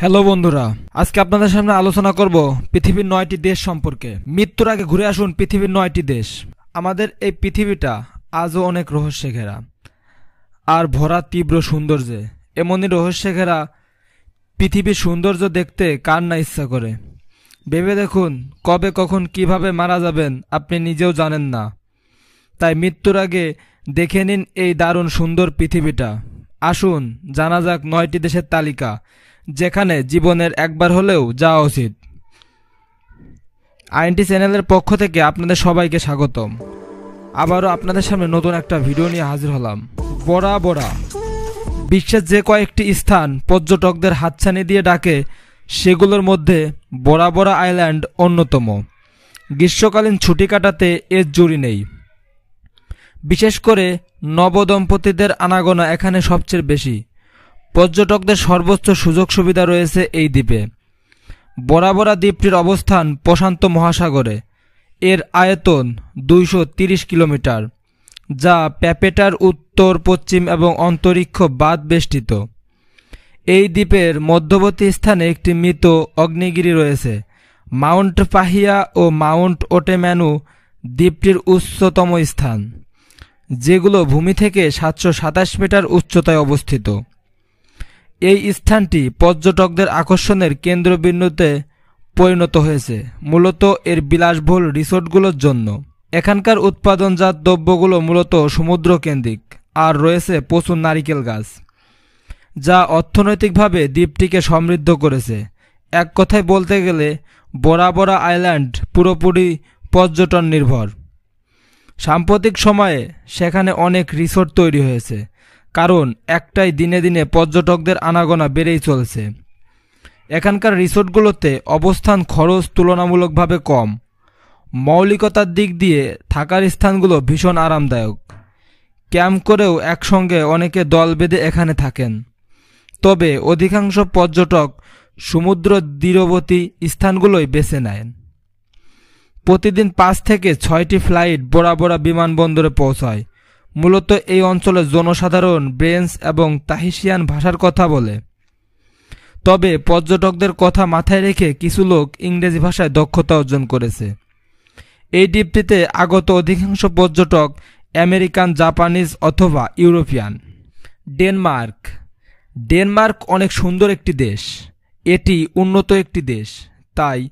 Hello বন্ধুরা, আজকে আপনাদের সামনে আলোচনা করব পৃথিবীর নয়টি দেশ সম্পর্কে। মৃত্যুর আগে ঘুরে আসুন পৃথিবীর নয়টি দেশ। আমাদের এই পৃথিবীটা আজও অনেক রহস্যে ঘেরা। আর ভরা তীব্র সৌন্দর্যে, এমনই রহস্যে ঘেরা পৃথিবীর সৌন্দর্য দেখতে কার না ইচ্ছা করে। ভেবে দেখুন, কবে কখন কীভাবে মারা যাবেন আপনি নিজেও জানেন না। তাই মৃত্যুর আগে দেখে নিন এই দারুণ সুন্দর পৃথিবীটা। আসুন, জানা যাক নয়টি দেশের তালিকা। যেখানে জীবনের একবার হলেও যাওয়া উচিত। আইনটি চ্যানেলের পক্ষ থেকে আপনাদের সবাইকে স্বাগতম। আবারও আপনাদের সামনে নতুন একটা ভিডিও নিয়ে হাজির হলাম। বড়া বড়া। বিশ্বের যে কয়েকটি স্থান পর্যটকদের হাতছানি দিয়ে ডাকে, সেগুলোর মধ্যে বড়া বড়া আইল্যান্ড অন্যতম। গ্রীষ্মকালীন ছুটি কাটাতে এর জুড়ি নেই। বিশেষ করে নবদম্পতিদের আনাগোনা এখানে সবচেয়ে বেশি। পর্যটকদের সর্বোচ্চ সুযোগ সুবিধা রয়েছে এই দ্বীপে। বরাবরা দ্বীপটির অবস্থান প্রশান্ত মহাসাগরে। এর আয়তন দুইশো কিলোমিটার, যা প্যাপেটার উত্তর, পশ্চিম এবং অন্তরিক্ষ বাদ বেষ্টিত। এই দ্বীপের মধ্যবর্তী স্থানে একটি মৃত অগ্নিগিরি রয়েছে। মাউন্ট পাহিয়া ও মাউন্ট ওটেম্যানু দ্বীপটির উচ্চতম স্থান, যেগুলো ভূমি থেকে সাতশো সাতাশ মিটার উচ্চতায় অবস্থিত। এই স্থানটি পর্যটকদের আকর্ষণের কেন্দ্রবিন্দুতে পরিণত হয়েছে, মূলত এর বিলাসবহুল রিসোর্টগুলোর জন্য। এখানকার উৎপাদনজাত দ্রব্যগুলো মূলত সমুদ্রকেন্দ্রিক, আর রয়েছে প্রচুর নারিকেল গাছ, যা অর্থনৈতিকভাবে দ্বীপটিকে সমৃদ্ধ করেছে। এক কথায় বলতে গেলে বড়া আইল্যান্ড পুরোপুরি পর্যটন নির্ভর। সাম্প্রতিক সময়ে সেখানে অনেক রিসোর্ট তৈরি হয়েছে কারণ একটাই দিনে দিনে পর্যটকদের আনাগোনা বেড়েই চলছে। এখানকার রিসোর্টগুলোতে অবস্থান খরচ তুলনামূলকভাবে কম। মৌলিকতার দিক দিয়ে থাকার স্থানগুলো ভীষণ আরামদায়ক। ক্যাম্প করেও একসঙ্গে অনেকে দল বেঁধে এখানে থাকেন। তবে অধিকাংশ পর্যটক সমুদ্র তীরবর্তী স্থানগুলোই বেছে নেন। প্রতিদিন পাঁচ থেকে ছয়টি ফ্লাইট বড়া বড়া বিমানবন্দরে পৌঁছায়। মূলত এই অঞ্চলের জনসাধারণ, ব্রেঞ্চ এবং তাহিসিয়ান ভাষার কথা বলে। তবে পর্যটকদের কথা মাথায় রেখে কিছু লোক ইংরেজি ভাষায় দক্ষতা অর্জন করেছে। এই দ্বীপটিতে আগত অধিকাংশ পর্যটক আমেরিকান, জাপানিজ অথবা ইউরোপিয়ান। ডেনমার্ক। ডেনমার্ক অনেক সুন্দর একটি দেশ। এটি উন্নত একটি দেশ। তাই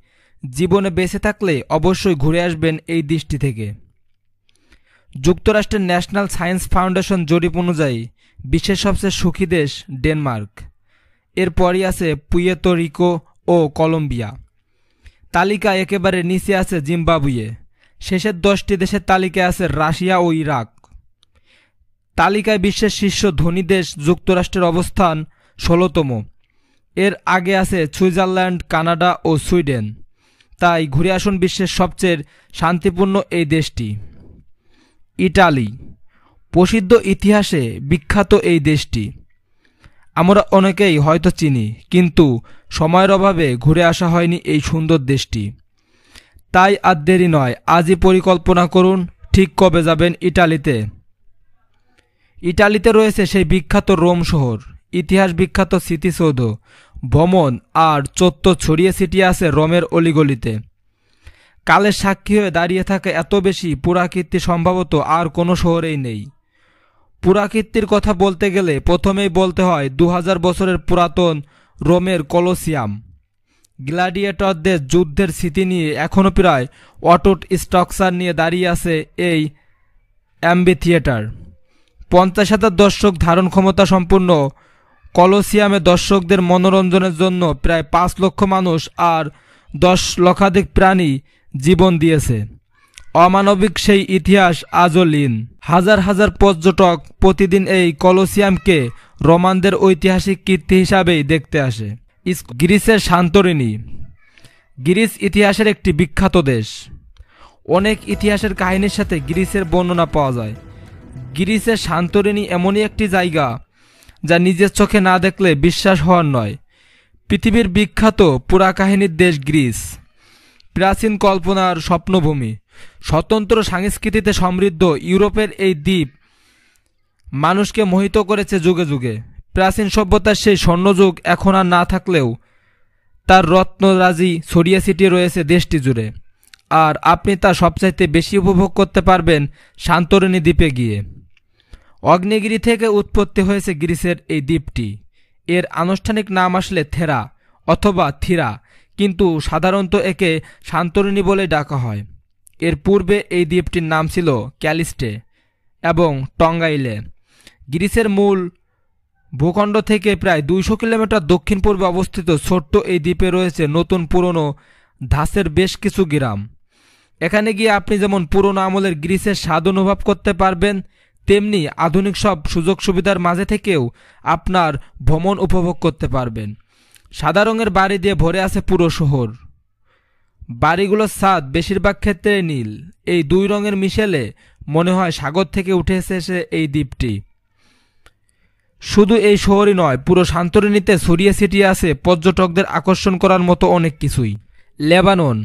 জীবনে বেঁচে থাকলে অবশ্যই ঘুরে আসবেন এই দেশটি থেকে। যুক্তরাষ্ট্রের ন্যাশনাল সায়েন্স ফাউন্ডেশন জরিপ অনুযায়ী, বিশ্বের সবচেয়ে সুখী দেশ ডেনমার্ক। এরপরই আছে পুয়েতো রিকো ও কলম্বিয়া। তালিকা একেবারে নিচে আছে জিম্বাবুয়ে। শেষের দশটি দেশের তালিকায় আছে রাশিয়া ও ইরাক। তালিকায় বিশ্বের শীর্ষ ধনী দেশ যুক্তরাষ্ট্রের অবস্থান ষোলোতম। এর আগে আছে সুইজারল্যান্ড, কানাডা ও সুইডেন। তাই ঘুরে আসুন বিশ্বের সবচেয়ে শান্তিপূর্ণ এই দেশটি। ইটালি, প্রসিদ্ধ ইতিহাসে বিখ্যাত এই দেশটি। আমরা অনেকেই হয়তো চিনি, কিন্তু সময়ের অভাবে ঘুরে আসা হয়নি এই সুন্দর দেশটি। তাই আর দেরি নয়, আজই পরিকল্পনা করুন, ঠিক কবে যাবেন ইটালিতে। ইটালিতে রয়েছে সেই বিখ্যাত রোম শহর, ইতিহাস বিখ্যাত স্মৃতিসৌধ, ভ্রমণ আর চত্বর ছড়িয়ে ছিটিয়ে আছে রোমের অলিগলিতে। কালের সাক্ষী হয়ে দাঁড়িয়ে থাকে এত বেশি পুরাকীর্তি সম্ভবত আর কোনো শহরেই নেই। পুরাকীর্তির কথা বলতে গেলে প্রথমেই বলতে হয় দু হাজার বছরের পুরাতন রোমের কলোসিয়াম। গ্ল্যাডিয়েটরদের যুদ্ধের স্মৃতি নিয়ে এখনও প্রায় অটুট স্ট্রাকচার নিয়ে দাঁড়িয়ে আছে এই অ্যাম্বি থিয়েটার পঞ্চাশ হাজার দর্শক ধারণ ক্ষমতা সম্পূর্ণ কলোসিয়ামে দর্শকদের মনোরঞ্জনের জন্য প্রায় পাঁচ লক্ষ মানুষ আর দশ লক্ষাধিক প্রাণী জীবন দিয়েছে। অমানবিক সেই ইতিহাস আজও লীন। হাজার হাজার পর্যটক প্রতিদিন এই কলোসিয়ামকে রোমানদের ঐতিহাসিক কীর্তি হিসাবেই দেখতে আসে। গ্রিসের শান্তরিনী গ্রিস ইতিহাসের একটি বিখ্যাত দেশ। অনেক ইতিহাসের কাহিনীর সাথে গ্রিসের বর্ণনা পাওয়া যায়। গ্রিসের শান্তরিনী এমনই একটি জায়গা যা নিজের চোখে না দেখলে বিশ্বাস হওয়ার নয়। পৃথিবীর বিখ্যাত পুরা কাহিনীর দেশ গ্রিস। প্রাচীন কল্পনার স্বপ্নভূমি। স্বতন্ত্র সংস্কৃতিতে সমৃদ্ধ ইউরোপের এই দ্বীপ মানুষকে মোহিত করেছে যুগে যুগে। প্রাচীন সভ্যতার সেই স্বর্ণযুগ এখন আর না থাকলেও তার রত্নরাজি ছড়িয়ে ছিটিয়ে রয়েছে দেশটি জুড়ে। আর আপনি তা সবচাইতে বেশি উপভোগ করতে পারবেন শান্তরণী দ্বীপে গিয়ে। অগ্নিগিরি থেকে উৎপত্তি হয়েছে গ্রিসের এই দ্বীপটি। এর আনুষ্ঠানিক নাম আসলে থেরা অথবা থিরা। কিন্তু সাধারণত একে শান্তরণী বলে ডাকা হয়। এর পূর্বে এই দ্বীপটির নাম ছিল ক্যালিস্টে এবং টঙ্গাইলে। গ্রিসের মূল ভূখণ্ড থেকে প্রায় দুইশো কিলোমিটার দক্ষিণ পূর্বে অবস্থিত ছোট্ট এই দ্বীপে রয়েছে নতুন পুরনো ধাসের বেশ কিছু গ্রাম। এখানে গিয়ে আপনি যেমন পুরনো আমলের গ্রিসের স্বাদ অনুভব করতে পারবেন, তেমনি আধুনিক সব সুযোগ সুবিধার মাঝে থেকেও আপনার ভ্রমণ উপভোগ করতে পারবেন। সাদা রঙের বাড়ি দিয়ে ভরে আছে পুরো শহর। বাড়িগুলোর স্বাদ বেশিরভাগ ক্ষেত্রে নীল। এই দুই রঙের মিশেলে মনে হয় সাগর থেকে উঠে এসেছে এই দ্বীপটি। শুধু এই শহরই নয়, পুরো শান্তরিনীতে ছড়িয়ে ছিটিয়ে আছে পর্যটকদের আকর্ষণ করার মতো অনেক কিছুই। লেবানন।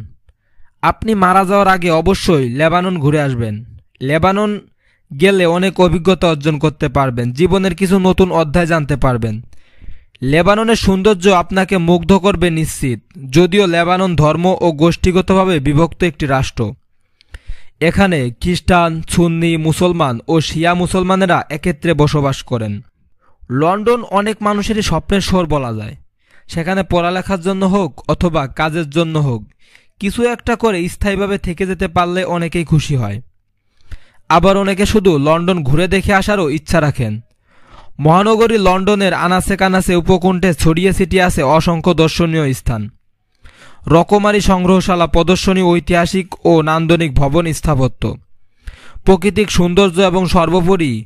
আপনি মারা যাওয়ার আগে অবশ্যই লেবানন ঘুরে আসবেন। লেবানন গেলে অনেক অভিজ্ঞতা অর্জন করতে পারবেন, জীবনের কিছু নতুন অধ্যায় জানতে পারবেন। লেবাননের সৌন্দর্য আপনাকে মুগ্ধ করবে নিশ্চিত, যদিও লেবানন ধর্ম ও গোষ্ঠীগতভাবে বিভক্ত একটি রাষ্ট্র। এখানে খ্রিস্টান, সুন্নি, মুসলমান ও শিয়া মুসলমানেরা একত্রে বসবাস করেন। লন্ডন অনেক মানুষেরই স্বপ্নের শহর বলা যায়। সেখানে পড়ালেখার জন্য হোক অথবা কাজের জন্য হোক, কিছু একটা করে স্থায়ীভাবে থেকে যেতে পারলে অনেকেই খুশি হয়। আবার অনেকে শুধু লন্ডন ঘুরে দেখে আসারও ইচ্ছা রাখেন। মহানগরী লন্ডনের আনাসে কানাসে উপকণ্ঠে ছড়িয়ে ছিটিয়ে আছে অসংখ্য দর্শনীয় স্থান। রকমারি সংগ্রহশালা, প্রদর্শনী, ঐতিহাসিক ও নান্দনিক ভবন স্থাপত্য। প্রকৃতিক সৌন্দর্য এবং সর্বোপরি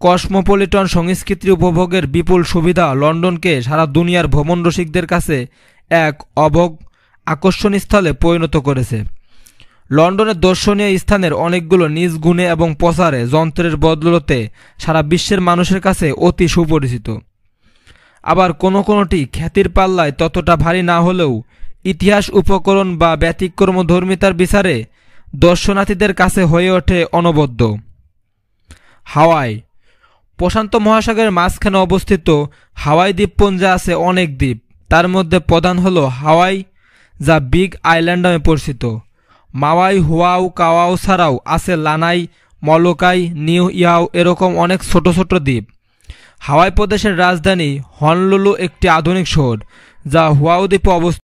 কসমোপলিটন সংস্কৃতি উপভোগের বিপুল সুবিধা লন্ডনকে সারা দুনিয়ার ভ্রমণ রসিকদের কাছে এক অভোগ আকর্ষণস্থলে পরিণত করেছে। লন্ডনের দর্শনীয় স্থানের অনেকগুলো নিজ গুণে এবং প্রচারে যন্ত্রের বদলতে সারা বিশ্বের মানুষের কাছে অতি সুপরিচিত। আবার কোনো কোনোটি খ্যাতির পাল্লায় ততটা ভারী না হলেও ইতিহাস উপকরণ বা ব্যতিক্রম ধর্মিতার বিচারে দর্শনার্থীদের কাছে হয়ে ওঠে অনবদ্য। হাওয়াই। প্রশান্ত মহাসাগরের মাঝখানে অবস্থিত হাওয়াই দ্বীপপুঞ্জে আছে অনেক দ্বীপ। তার মধ্যে প্রধান হল হাওয়াই, যা বিগ আইল্যান্ড নামে পরিচিত। মাওয়াই, হুয়াও, কাওয়াও ছাড়াও আছে লানাই, মলকাই, নিউ ইয়াও এরকম অনেক ছোট ছোট দ্বীপ। হাওয়াই প্রদেশের রাজধানী হনলুলু একটি আধুনিক শহর, যা হুয়াও দ্বীপে অবস্থিত।